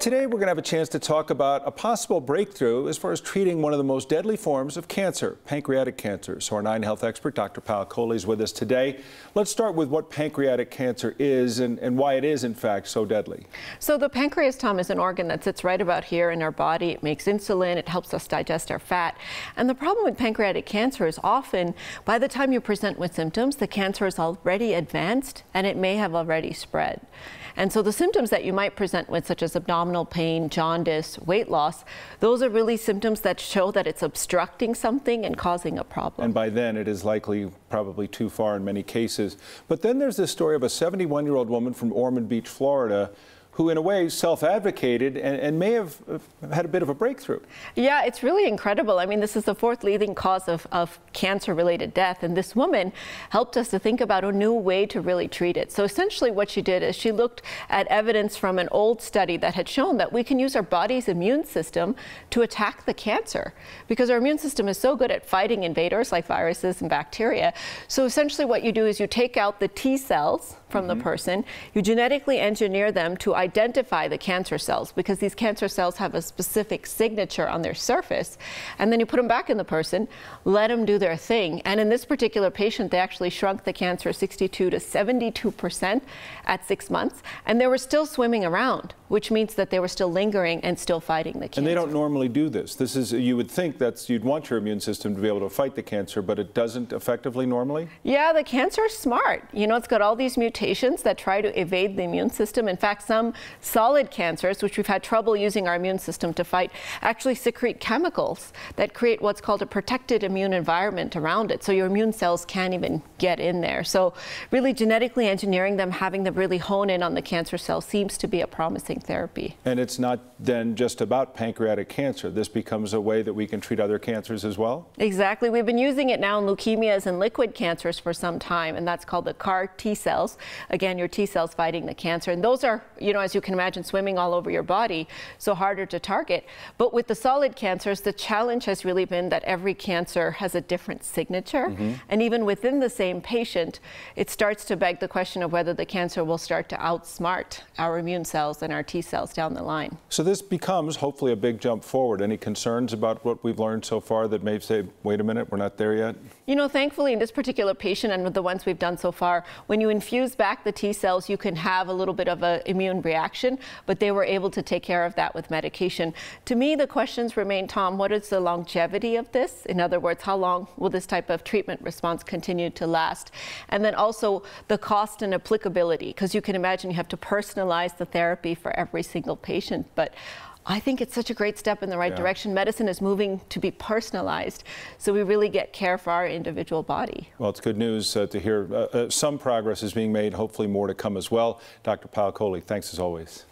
Today, we're going to have a chance to talk about a possible breakthrough as far as treating one of the most deadly forms of cancer, pancreatic cancer. So, our Nine Health expert, Dr. Payal Kohli, is with us today. Let's start with what pancreatic cancer is and, and why it is, in fact, so deadly. So, the pancreas, Tom, is an organ that sits right about here in our body. It makes insulin, it helps us digest our fat. And the problem with pancreatic cancer is often by the time you present with symptoms, the cancer is already advanced and it may have already spread. And so the symptoms that you might present with, such as abdominal pain, jaundice, weight loss, those are really symptoms that show that it's obstructing something and causing a problem. And by then, it is likely probably too far in many cases. But then there's this story of a 71 year old woman from Ormond Beach, Florida who in a way self-advocated and, and, may have uh, had a bit of a breakthrough. Yeah, it's really incredible. I mean, this is the fourth leading cause of, of cancer-related death, and this woman helped us to think about a new way to really treat it. So essentially what she did is she looked at evidence from an old study that had shown that we can use our body's immune system to attack the cancer because our immune system is so good at fighting invaders like viruses and bacteria. So essentially what you do is you take out the T cells from mm -hmm. the mm-hmm. person, you genetically engineer them to identify the cancer cells because these cancer cells have a specific signature on their surface. And then you put them back in the person, let them do their thing. And in this particular patient, they actually shrunk the cancer 62 to 72% at six months. And they were still swimming around, which means that they were still lingering and still fighting the cancer. And they don't normally do this. This is, you would think that you'd want your immune system to be able to fight the cancer, but it doesn't effectively normally? Yeah, the cancer is smart. You know, it's got all these mutations that try to evade the immune system. In fact, some solid cancers, which we've had trouble using our immune system to fight, actually secrete chemicals that create what's called a protected immune environment around it. So your immune cells can't even get in there. So really genetically engineering them, having them really hone in on the cancer cell seems to be a promising therapy. And it's not then just about pancreatic cancer. This becomes a way that we can treat other cancers as well? Exactly. We've been using it now in leukemias and liquid cancers for some time, and that's called the CAR T cells. Again, your T cells fighting the cancer. And those are, you know, as you can imagine, swimming all over your body, so harder to target. But with the solid cancers, the challenge has really been that every cancer has a different signature. Mm -hmm. And even within the same patient, it starts to beg the question of whether the cancer will start to outsmart our immune cells and our T cells down the line. So this becomes hopefully a big jump forward. Any concerns about what we've learned so far that may say, wait a minute, we're not there yet? You know, thankfully in this particular patient and with the ones we've done so far, when you infuse back the T cells, you can have a little bit of an immune reaction, but they were able to take care of that with medication. To me, the questions remain, Tom, what is the longevity of this? In other words, how long will this type of treatment response continue to last? And then also the cost and applicability, because you can imagine you have to personalize the therapy for every single patient. But I think it's such a great step in the right yeah. direction. Medicine is moving to be personalized, so we really get care for our individual body. Well, it's good news uh, to hear uh, uh, some progress is being made, hopefully more to come as well. Dr. Payal Kohli, thanks as always.